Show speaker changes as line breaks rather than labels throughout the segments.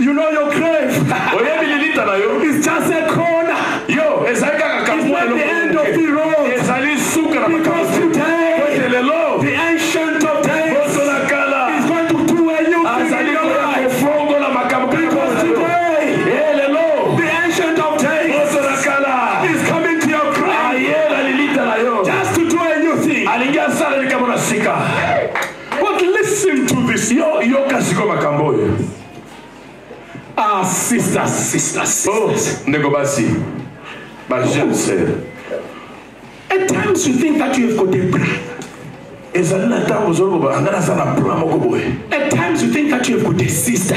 You know your grave.
Oyebi lilita na yo.
It's just a corner.
Yo, ezali kaka kamwa.
It's not the end of the road.
Ezali suka na makambo.
But listen to this.
Yo, yo kasi ko makambo oyo.
Ah, sister, sister,
sister.
Oh,
ndeko basi. Ba jeune sœur.
At times you think that you have got a plan.
Ezali na ntango ozoloba ngai naza na plan moko boye.
At times you think that you have got a sister.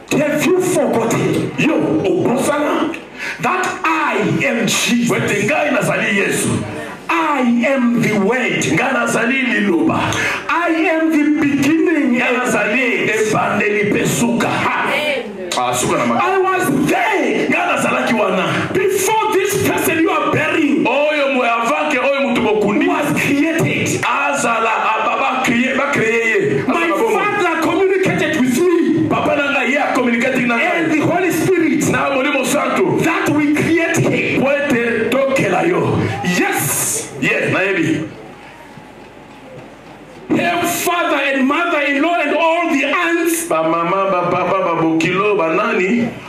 Très vieux faux
côté. Yo, obosana.
That I am Jesus.
Wete ngai nazali Yesu.
I am the word.
Ngai nazali liloba.
I am the beginning.
Ngai nazali ebandeli mpe suka. Ah, suka na makambo.
I was there.
Ngai nazalaki wana.
Before this person you are bearing.
Oyo
moya
azala aba ba cree ba cree ye
my father communicated with me
papa na ngai ye acommunicating na ngai and
the holy spirit
na molimo santu
that we create him
po ete tokela yo
yes
yes nayebi
her father and mother in law and all the aunts
ba
mama ba
papa ba bokilo ba nani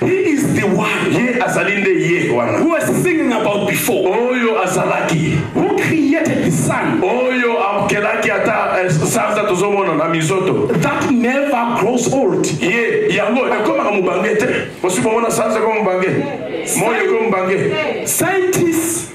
He is the one.
Ye azali nde ye wana.
Who was singing about before.
Oyo azalaki.
Who created the sun.
Oyo akelaki ata eh, sanza tozomona na mizoto.
That never grows old.
Ye yango ekomaka mobange te. Osi bomona sanza ekoma mobange. Moi ekoma mobange.
Scientists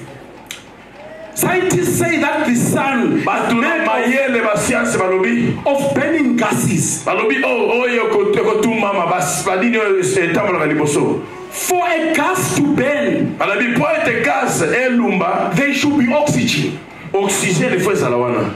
Scientists say that the sun
bato na mayele basianse balobi
of burning gases
balobi oh, oyo oh, ekotumama banini oyo etambolaka liboso
for a gas to burn
balobi mpo ete gas elumba
they should be oxygen
oxygène efo ezala wana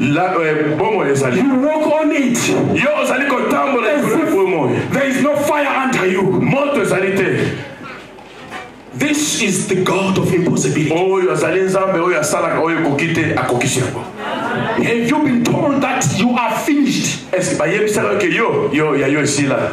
La, uh, bomoi ezali
you walk on it
yo ozali kotambola bomoi
there is no fire under you
moto ezali te
This is the God of impossibility.
Oyo azali Nzambe oyo asalaka oyo ekoki te akokisi yango.
Have you been told that you are finished?
Est-ce que bayebisaka yo yo ya yo esila?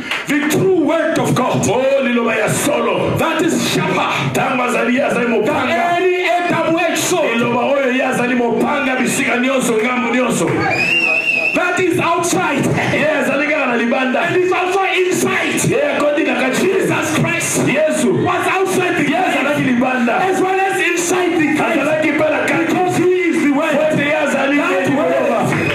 The true word of God.
Oh, liloba ya
solo. That is shapa.
Tango azali azali mopanga. Any etabwed so. Liloba oyo ye azali mopanga
bisika nyonso ngambo nyonso. That is
outside. Ye azali kaka na
libanda. And is also inside. Ye
akoti na
kati. Jesus Christ.
Yesu.
Was outside the.
Ye azalaki libanda.
As well as inside
the. Azalaki